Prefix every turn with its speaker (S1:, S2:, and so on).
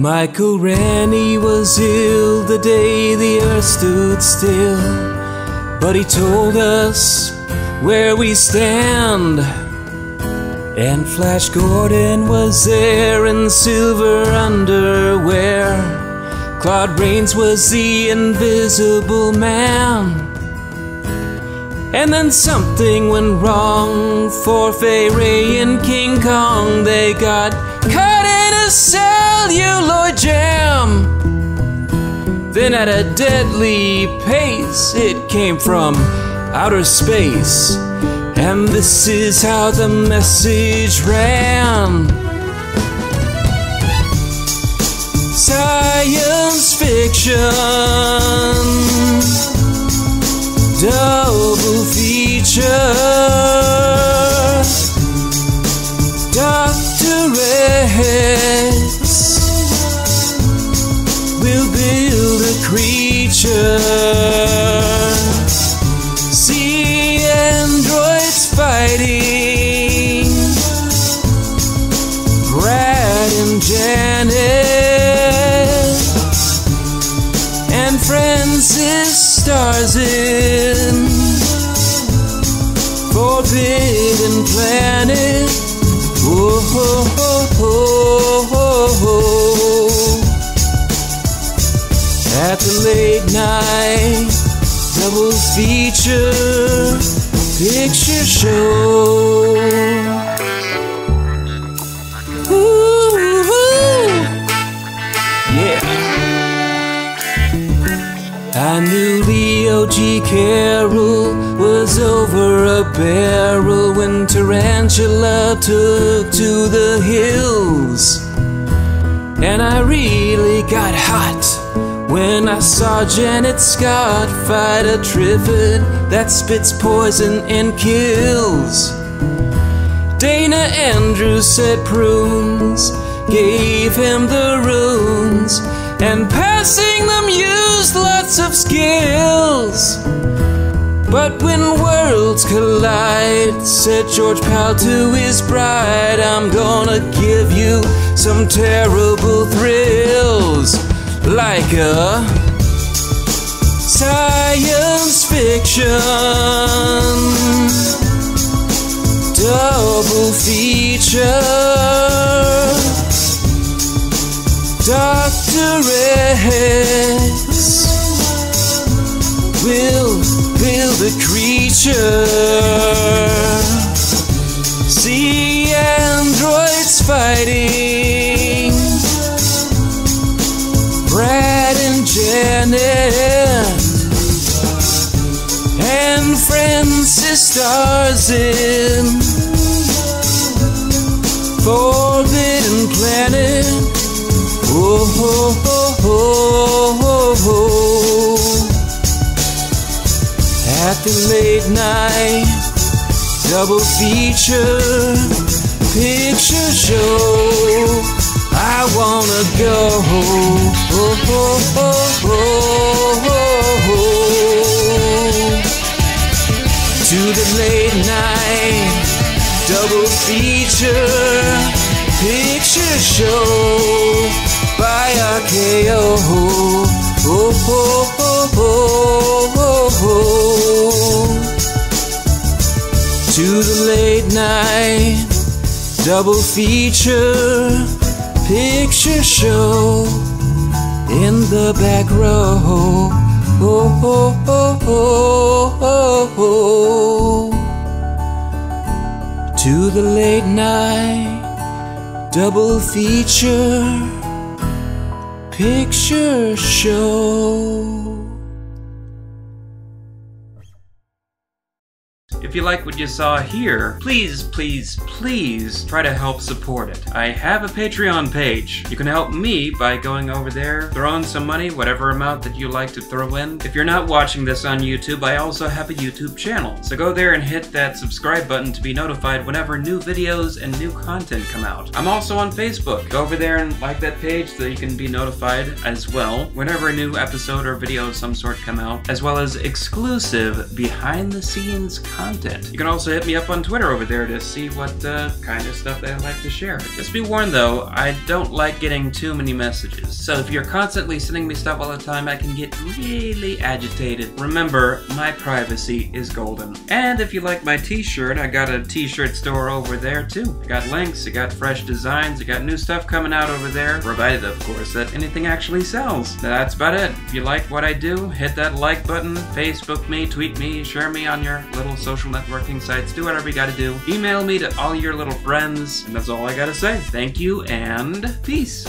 S1: Michael Rennie was ill the day the earth stood still, but he told us where we stand. And Flash Gordon was there in silver underwear. Claude Rains was the invisible man. And then something went wrong for Fay Wray and King Kong. They got caught in a celluloid jam. Then, at a deadly pace, it came from outer space. And this is how the message ran Science fiction double feature. In Forbidden Planet. Ho, ho, ho, ho. At the late night double feature picture show. I knew Leo G. Carroll was over a barrel when Tarantula took to the hills. And I really got hot when I saw Janette Scott fight a Triffid that spits poison and kills. Dana Andrews said prunes gave him the runes, and passing them used lots of skills. But when worlds collide, said George Pal to his bride, I'm gonna give you some terrible thrills, like a science fiction double feature. Dr. Will build a creature. See androids fighting. Brad and Janet and Francis stars in Forbidden Planet. Oh. At the late night double feature picture show, I wanna go. Oh, oh, oh, oh, oh, oh to the late night double feature picture show To the late night double feature picture show in the back row. Oh, oh, oh. To the late night double feature picture show.
S2: If you like what you saw here, please, please, please try to help support it. I have a Patreon page. You can help me by going over there, throwing some money, whatever amount that you like to throw in. If you're not watching this on YouTube, I also have a YouTube channel. So go there and hit that subscribe button to be notified whenever new videos and new content come out. I'm also on Facebook. Go over there and like that page so you can be notified as well whenever a new episode or video of some sort come out, as well as exclusive behind the scenes content content. You can also hit me up on Twitter over there to see what uh, kind of stuff I like to share. Just be warned though, I don't like getting too many messages. So if you're constantly sending me stuff all the time, I can get really agitated. Remember, my privacy is golden. And if you like my t-shirt, I got a t-shirt store over there too. I got links, I got fresh designs, I got new stuff coming out over there, provided of course that anything actually sells. That's about it. If you like what I do, hit that like button, Facebook me, tweet me, share me on your little social networking sites, do whatever you gotta do. Email me to all your little friends, and that's all I gotta say. Thank you and peace.